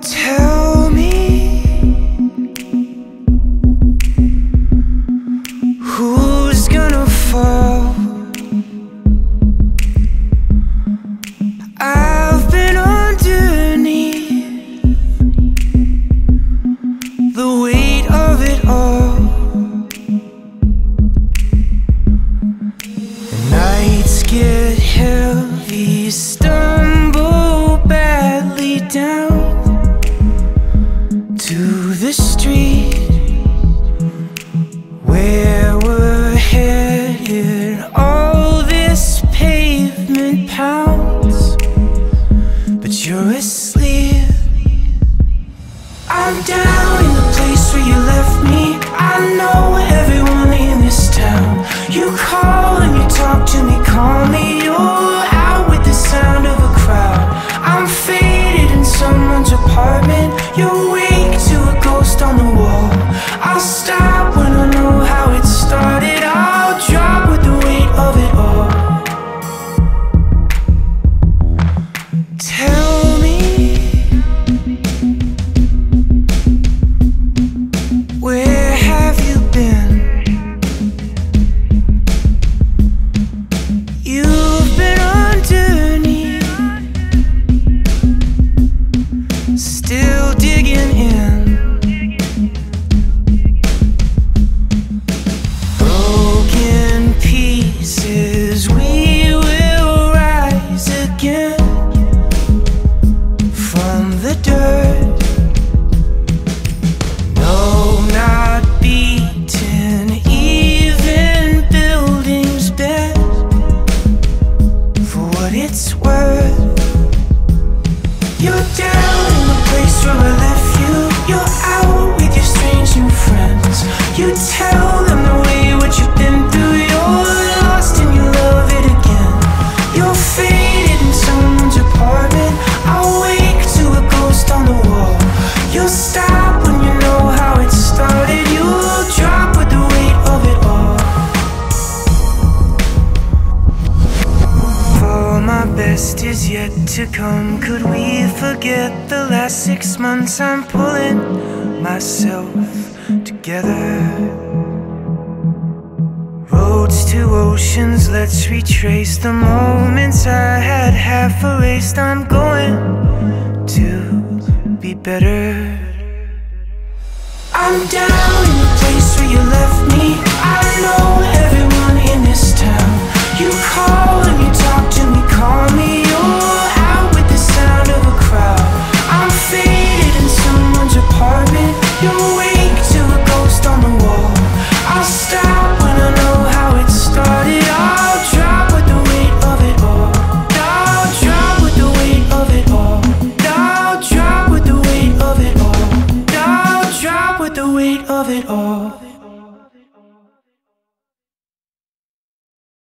Tell me who's gonna fall. I've been underneath the weight of it all. The nights get heavy to the street where we're headed. All this pavement pounds, but you're a ghost on the wall. I'll stop. best is yet to come. Could we forget the last six months? I'm pulling myself together. Roads to oceans, let's retrace the moments I had half erased. I'm going to be better. I'm down in the place where you left me. weight of it all.